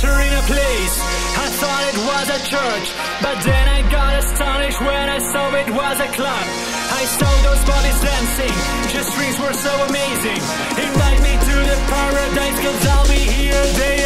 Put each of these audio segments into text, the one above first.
entering a place. I thought it was a church, but then I got astonished when I saw it was a club. I saw those bodies dancing, just strings were so amazing. Invite me to the paradise, cause I'll be here day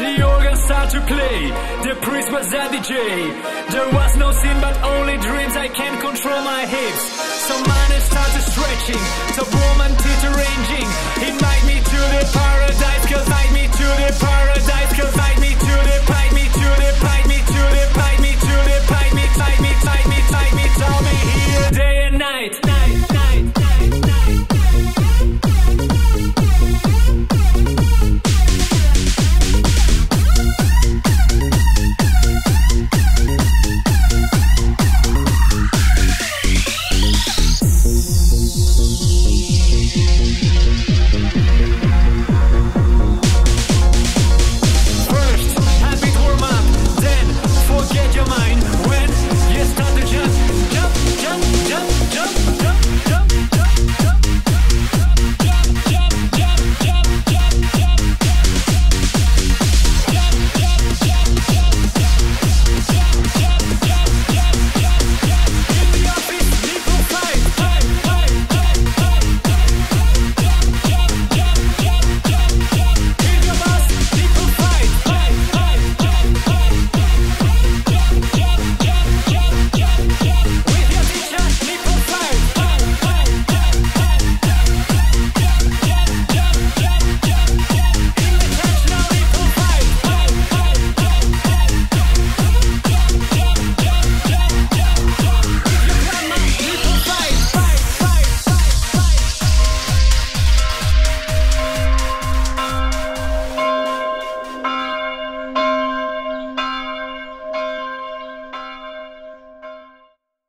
The organ started to play. The priest was a DJ. There was no sin but only dreams. I can't control my hips. Some man started stretching.